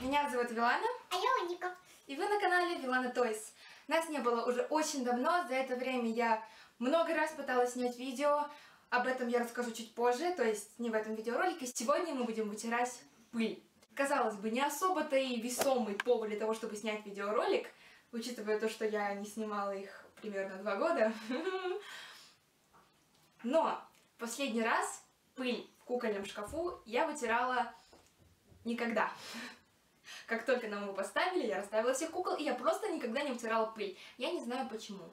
Меня зовут Вилана. А я Аника. И вы на канале Вилана Тойс. Нас не было уже очень давно, за это время я много раз пыталась снять видео. Об этом я расскажу чуть позже, то есть не в этом видеоролике. Сегодня мы будем вытирать пыль. Казалось бы, не особо-то и весомый повод для того, чтобы снять видеоролик, учитывая то, что я не снимала их примерно два года. Но последний раз пыль в кукольном шкафу я вытирала никогда. Как только нам его поставили, я расставила всех кукол, и я просто никогда не вытирала пыль. Я не знаю почему.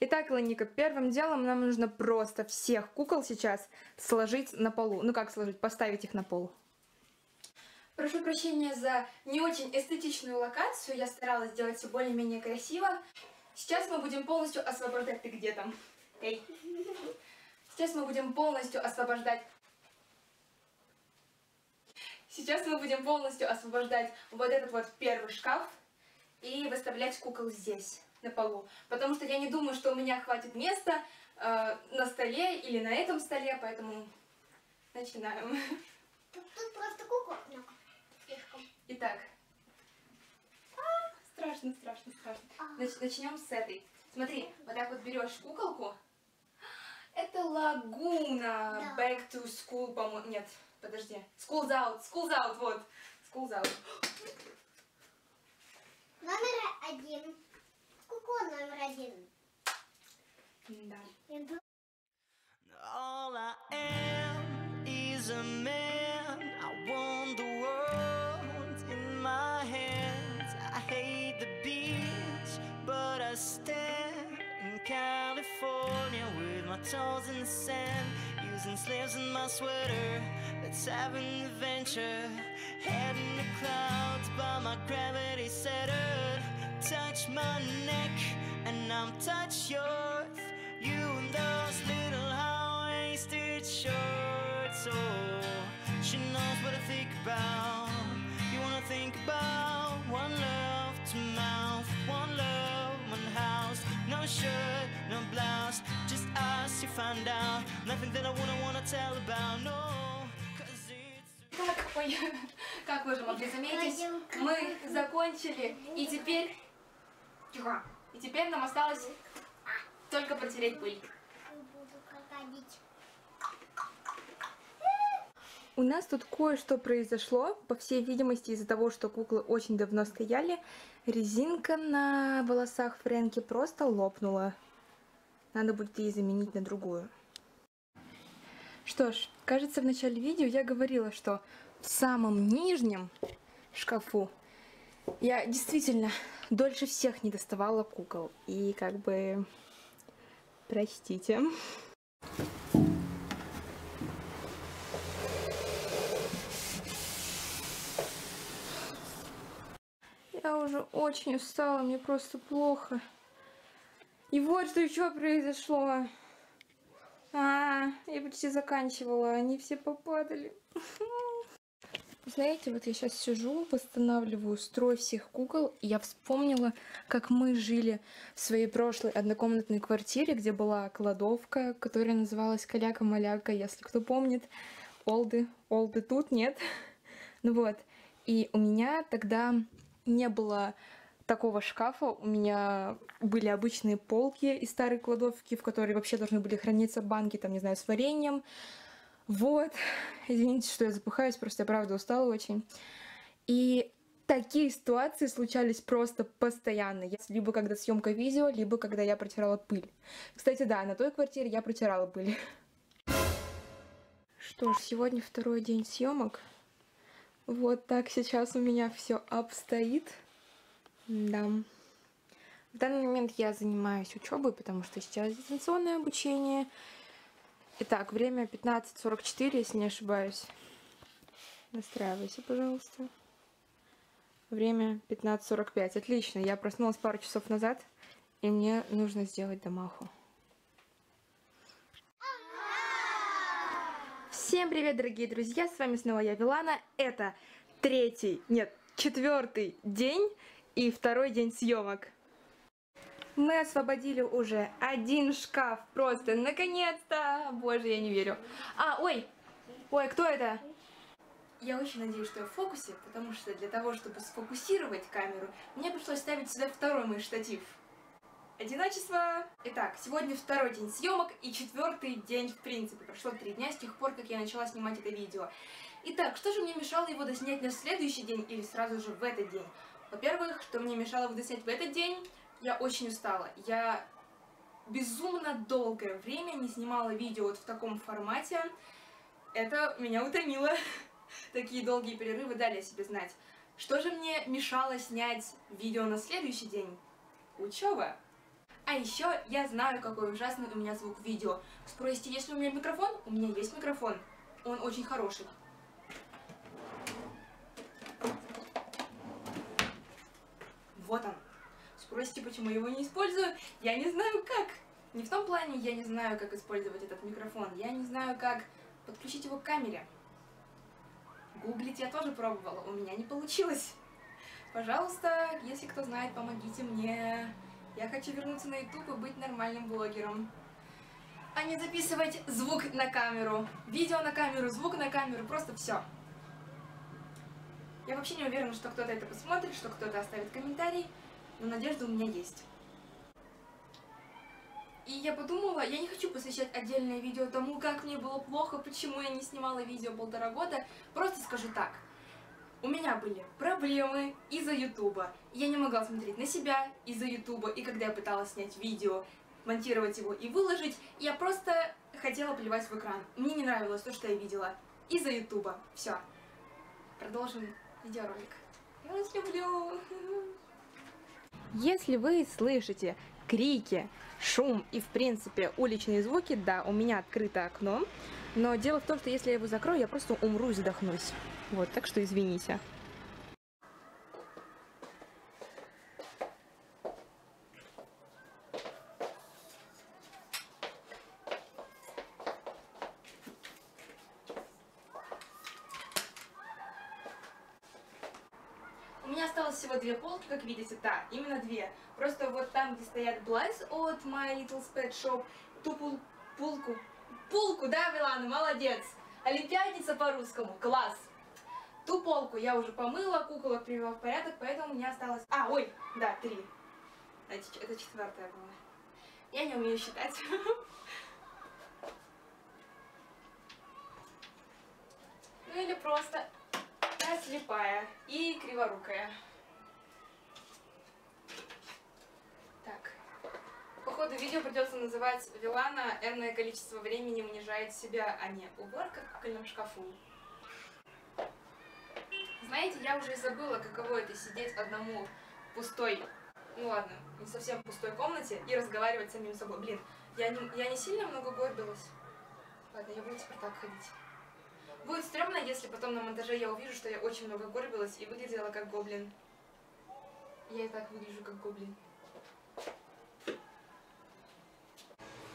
Итак, Ланика, первым делом нам нужно просто всех кукол сейчас сложить на полу. Ну как сложить? Поставить их на пол. Прошу прощения за не очень эстетичную локацию, я старалась сделать все более-менее красиво. Сейчас мы будем полностью освобождать... Ты где там? Эй! Сейчас мы будем полностью освобождать Сейчас мы будем полностью освобождать вот этот вот первый шкаф и выставлять кукол здесь, на полу. Потому что я не думаю, что у меня хватит места э, на столе или на этом столе, поэтому начинаем. Тут, тут просто кукол. Слишком. Итак. А, страшно, страшно, страшно. Нач начнем с этой. Смотри, вот так вот берешь куколку. Это лагуна. Да. Back to school, по-моему. Нет, подожди. School's out, school's out, вот. School's out. Номер один. Кукол номер один. Да. Я ду- All I am is a man. I want the world in my hands. I hate the beach, but I stand in California with my toes in the sand. Using sleeves in my sweater. Let's have an adventure. Head in the clouds, but my gravity centered. Touch my neck, and I'm touch yours. You and those little high-waisted shorts. Oh, she knows what I think about. You wanna think about one love to mouth, one love, one house. No shirt, no blouse. Just us You find out. Nothing that I wouldn't wanna tell about. No. Ой, как вы же могли заметить, мы закончили, и теперь... Тихо. И теперь нам осталось только протереть пыль. У нас тут кое-что произошло, по всей видимости, из-за того, что куклы очень давно стояли, резинка на волосах Фрэнки просто лопнула. Надо будет ее заменить на другую. Что ж, кажется, в начале видео я говорила, что в самом нижнем шкафу я действительно дольше всех не доставала кукол. И как бы... Простите. Я уже очень устала, мне просто плохо. И вот что еще произошло. А, я почти заканчивала, они все попадали. Знаете, вот я сейчас сижу, восстанавливаю строй всех кукол, и я вспомнила, как мы жили в своей прошлой однокомнатной квартире, где была кладовка, которая называлась Каляка-Маляка, если кто помнит. Олды, Олды тут, нет? Ну вот, и у меня тогда не было такого шкафа, у меня были обычные полки из старой кладовки, в которой вообще должны были храниться банки, там, не знаю, с вареньем. Вот, извините, что я запыхаюсь, просто я правда устала очень. И такие ситуации случались просто постоянно. Либо когда съемка видео, либо когда я протирала пыль. Кстати, да, на той квартире я протирала пыль. Что ж, сегодня второй день съемок. Вот так сейчас у меня все обстоит. Да. В данный момент я занимаюсь учебой, потому что сейчас дистанционное обучение. Итак, время 15.44, если не ошибаюсь. Настраивайся, пожалуйста. Время 15.45. Отлично, я проснулась пару часов назад, и мне нужно сделать домаху. Всем привет, дорогие друзья! С вами снова я, Вилана. Это третий, нет, четвертый день и второй день съемок. Мы освободили уже один шкаф. Просто, наконец-то! Боже, я не верю. А, ой! Ой, кто это? я очень надеюсь, что я в фокусе, потому что для того, чтобы сфокусировать камеру, мне пришлось ставить сюда второй мой штатив. Одиночество. Итак, сегодня второй день съемок и четвертый день в принципе. Прошло три дня с тех пор, как я начала снимать это видео. Итак, что же мне мешало его доснять на следующий день или сразу же в этот день? Во-первых, что мне мешало его доснять в этот день, я очень устала. Я безумно долгое время не снимала видео вот в таком формате. Это меня утомило. Такие долгие перерывы дали о себе знать. Что же мне мешало снять видео на следующий день? Учеба. А еще я знаю, какой ужасный у меня звук видео. Спросите, есть ли у меня микрофон? У меня есть микрофон. Он очень хороший. Вот он. Спросите, почему я его не использую? Я не знаю как. Не в том плане, я не знаю, как использовать этот микрофон. Я не знаю, как подключить его к камере. Гуглить я тоже пробовала, у меня не получилось. Пожалуйста, если кто знает, помогите мне. Я хочу вернуться на YouTube и быть нормальным блогером. А не записывать звук на камеру. Видео на камеру, звук на камеру, просто все. Я вообще не уверена, что кто-то это посмотрит, что кто-то оставит комментарий, но надежда у меня есть. И я подумала, я не хочу посвящать отдельное видео тому, как мне было плохо, почему я не снимала видео полтора года. Просто скажу так. У меня были проблемы из-за ютуба. Я не могла смотреть на себя из-за ютуба. И когда я пыталась снять видео, монтировать его и выложить, я просто хотела плевать в экран. Мне не нравилось то, что я видела из-за ютуба. Все. Продолжим видеоролик. Я вас люблю. Если вы слышите крики, шум и, в принципе, уличные звуки, да, у меня открыто окно, но дело в том, что если я его закрою, я просто умру и задохнусь. Вот, так что извините. Меня осталось всего две полки, как видите, да, именно две. Просто вот там, где стоят Блайс от My Little Pet Shop, ту пул пулку, пулку, да, Милана, молодец. Олимпиадница по-русскому, класс. Ту полку я уже помыла, куколок привела в порядок, поэтому у меня осталось... А, ой, да, три. Это, четвертая была. Я не умею считать. Ну или просто слепая и криворукая. Так. По ходу видео придется называть Вилана «Энное количество времени унижает себя», а не «Уборка в кукольном шкафу». Знаете, я уже и забыла, каково это сидеть одному в пустой, ну ладно, не совсем пустой комнате и разговаривать с самим собой. Блин, я не, я не сильно много горбилась. Ладно, я буду теперь так ходить. Будет стрёмно, если потом на монтаже я увижу, что я очень много горбилась и выглядела как гоблин. Я и так выгляжу как гоблин.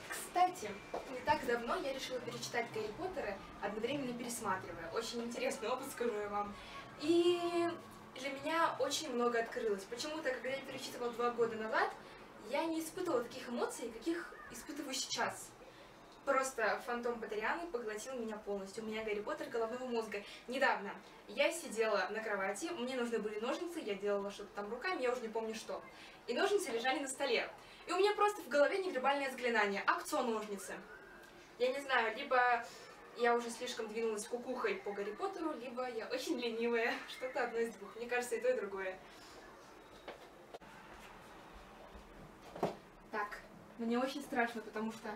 Кстати, не так давно я решила перечитать Гарри Поттера, одновременно пересматривая. Очень интересный опыт, скажу я вам. И для меня очень много открылось. Почему-то, когда я перечитывала два года назад, я не испытывала таких эмоций, каких испытываю сейчас. Просто фантом Патерианы поглотил меня полностью. У меня Гарри Поттер головного мозга. Недавно я сидела на кровати, мне нужны были ножницы, я делала что-то там руками, я уже не помню что. И ножницы лежали на столе. И у меня просто в голове невербальное заклинание. А кто ножницы? Я не знаю, либо я уже слишком двинулась кукухой по Гарри Поттеру, либо я очень ленивая. Что-то одно из двух. Мне кажется, и то, и другое. Так, мне очень страшно, потому что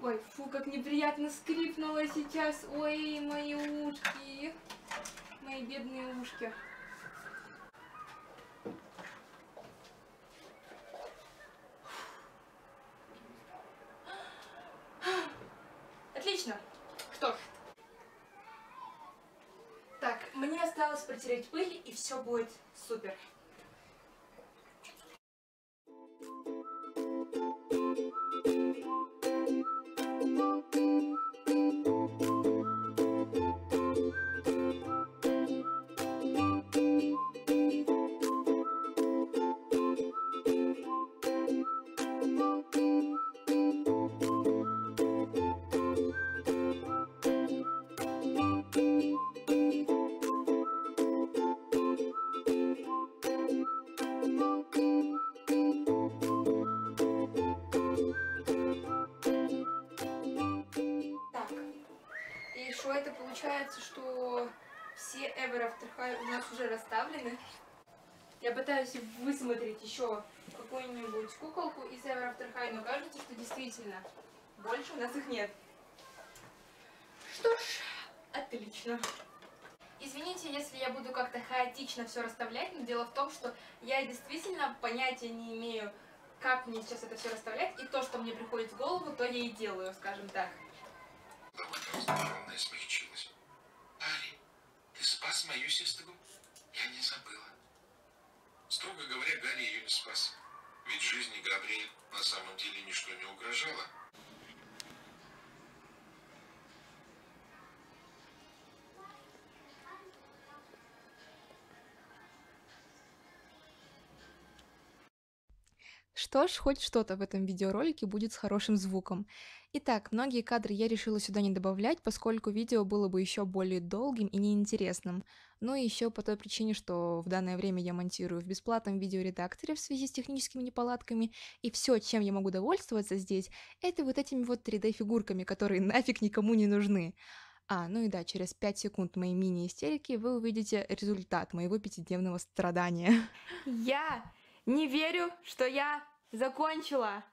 Ой, фу, как неприятно скрипнуло сейчас. Ой, мои ушки. Мои бедные ушки. Отлично. Что ж. Так, мне осталось протереть пыль, и все будет супер. Это получается, что все Ever After High у нас уже расставлены. Я пытаюсь высмотреть еще какую-нибудь куколку из Ever After High, но кажется, что действительно больше у нас их нет. Что ж, отлично. Извините, если я буду как-то хаотично все расставлять, но дело в том, что я действительно понятия не имею, как мне сейчас это все расставлять, и то, что мне приходит в голову, то я и делаю, скажем так. Раздраженная смягчилась. Ари, ты спас мою сестру? Я не забыла. Строго говоря, Гарри ее не спас. Ведь жизни Габриэль на самом деле ничто не угрожало. Что ж, хоть что-то в этом видеоролике будет с хорошим звуком. Итак, многие кадры я решила сюда не добавлять, поскольку видео было бы еще более долгим и неинтересным. Ну и еще по той причине, что в данное время я монтирую в бесплатном видеоредакторе в связи с техническими неполадками, и все, чем я могу довольствоваться здесь, это вот этими вот 3D-фигурками, которые нафиг никому не нужны. А, ну и да, через 5 секунд моей мини-истерики вы увидите результат моего пятидневного страдания. Я не верю, что я закончила.